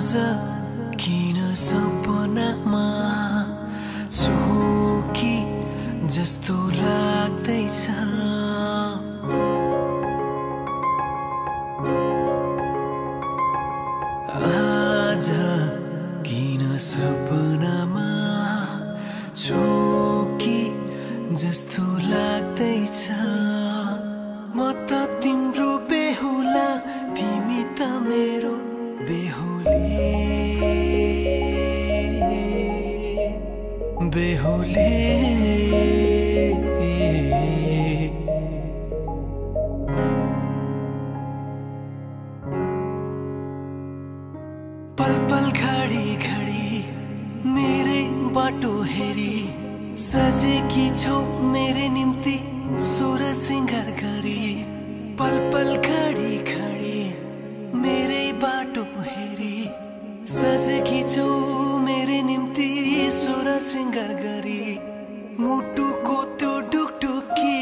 आज किन सपनामा छु कि जस्तो लाग्दैछ। आज किन सपनामा छु कि जस्तो लाग्दैछ। बेहुली पल पल घडी घडी मेरै बाटो हेरी। सजेकी छौ मेरे निम्ति सोर श्रृङ्गार गरी पल पल घडी घडी मेरै बाटो हेरी। सजेकी छौ सोर श्रृङ्गार गरी मुटुको त्यो ढुकढुकी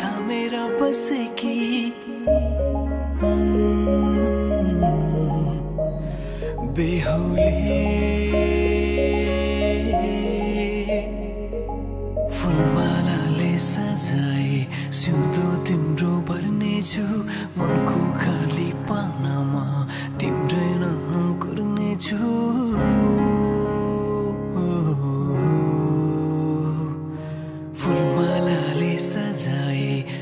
थामेर बसेकी। बेहुली फुलमालाले सजाए सिउँदो तिम्रो भर्नेछु मनको खाली पानामा